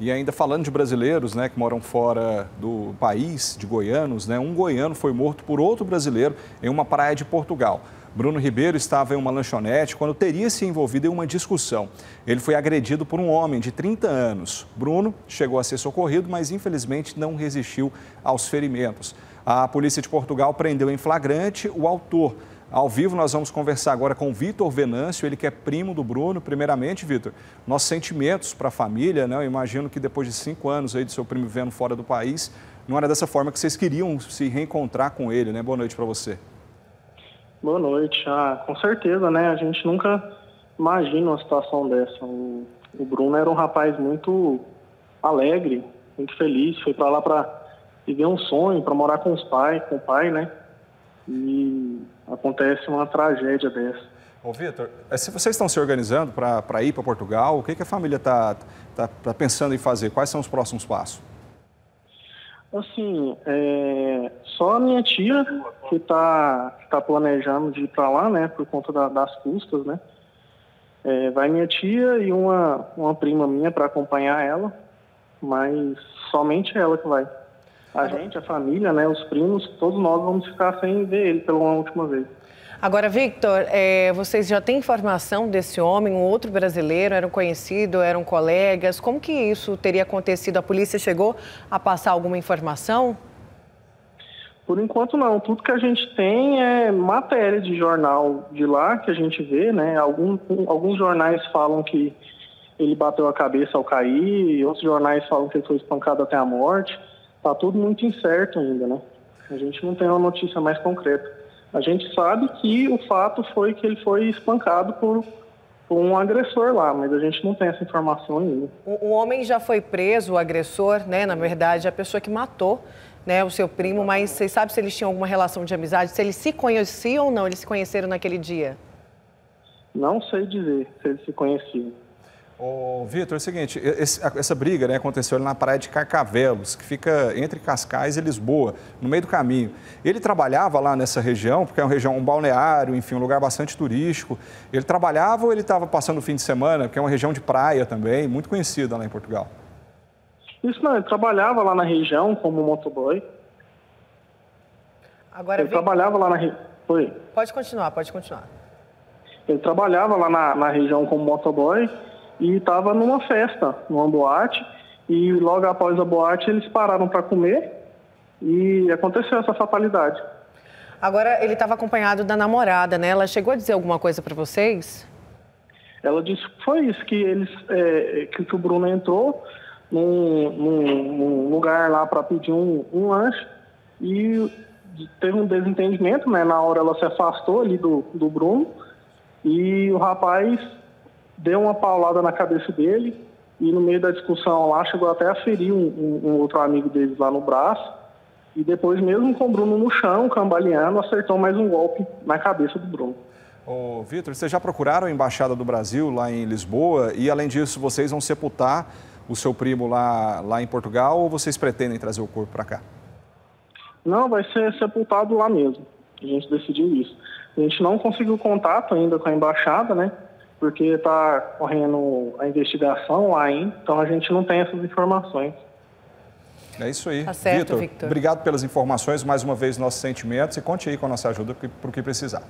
E ainda falando de brasileiros né, que moram fora do país, de goianos, né, um goiano foi morto por outro brasileiro em uma praia de Portugal. Bruno Ribeiro estava em uma lanchonete quando teria se envolvido em uma discussão. Ele foi agredido por um homem de 30 anos. Bruno chegou a ser socorrido, mas infelizmente não resistiu aos ferimentos. A polícia de Portugal prendeu em flagrante o autor. Ao vivo, nós vamos conversar agora com o Vitor Venâncio, ele que é primo do Bruno. Primeiramente, Vitor, nossos sentimentos para a família, né? Eu imagino que depois de cinco anos aí do seu primo vivendo fora do país, não era dessa forma que vocês queriam se reencontrar com ele, né? Boa noite para você. Boa noite. Ah, com certeza, né? A gente nunca imagina uma situação dessa. O, o Bruno era um rapaz muito alegre, muito feliz, foi para lá para viver um sonho, para morar com os pais, com o pai, né? E acontece uma tragédia dessa. Ô, Vitor, é, se vocês estão se organizando para ir para Portugal, o que, que a família está tá, tá pensando em fazer? Quais são os próximos passos? Assim, é, só a minha tia que está tá planejando de ir para lá, né, por conta da, das custas, né. É, vai minha tia e uma, uma prima minha para acompanhar ela, mas somente ela que vai. A gente, a família, né, os primos, todos nós vamos ficar sem ver ele pela última vez. Agora, Victor, é, vocês já têm informação desse homem, um outro brasileiro, eram conhecidos, eram colegas? Como que isso teria acontecido? A polícia chegou a passar alguma informação? Por enquanto não. Tudo que a gente tem é matéria de jornal de lá que a gente vê, né? Algum, alguns jornais falam que ele bateu a cabeça ao cair, outros jornais falam que ele foi espancado até a morte. Tá tudo muito incerto ainda, né? A gente não tem uma notícia mais concreta. A gente sabe que o fato foi que ele foi espancado por, por um agressor lá, mas a gente não tem essa informação ainda. O, o homem já foi preso, o agressor, né? Na verdade, a pessoa que matou né, o seu primo, mas vocês sabem se eles tinham alguma relação de amizade, se eles se conheciam ou não? Eles se conheceram naquele dia? Não sei dizer se eles se conheciam. Ô, Vitor, é o seguinte, esse, essa briga né, aconteceu na praia de Carcavelos, que fica entre Cascais e Lisboa, no meio do caminho. Ele trabalhava lá nessa região, porque é uma região, um balneário, enfim, um lugar bastante turístico. Ele trabalhava ou ele estava passando o fim de semana, que é uma região de praia também, muito conhecida lá em Portugal? Isso não, ele trabalhava lá na região como motoboy. Agora, ele trabalhava lá na região. Pode continuar, pode continuar. Ele trabalhava lá na, na região como motoboy e estava numa festa, numa boate, e logo após a boate eles pararam para comer e aconteceu essa fatalidade. Agora ele estava acompanhado da namorada, né? Ela chegou a dizer alguma coisa para vocês? Ela disse que foi isso, que eles, é, que, o Bruno entrou num, num, num lugar lá para pedir um, um, lanche e teve um desentendimento, né? Na hora ela se afastou ali do, do Bruno e o rapaz deu uma paulada na cabeça dele e no meio da discussão lá chegou até a ferir um, um, um outro amigo deles lá no braço e depois mesmo com o Bruno no chão, cambaleando, acertou mais um golpe na cabeça do Bruno. Ô, Vitor, vocês já procuraram a Embaixada do Brasil lá em Lisboa e, além disso, vocês vão sepultar o seu primo lá, lá em Portugal ou vocês pretendem trazer o corpo para cá? Não, vai ser sepultado lá mesmo. A gente decidiu isso. A gente não conseguiu contato ainda com a Embaixada, né? Porque está correndo a investigação lá ainda, então a gente não tem essas informações. É isso aí. Tá certo, Victor. Obrigado pelas informações, mais uma vez nossos sentimentos e conte aí com a nossa ajuda para o que precisar.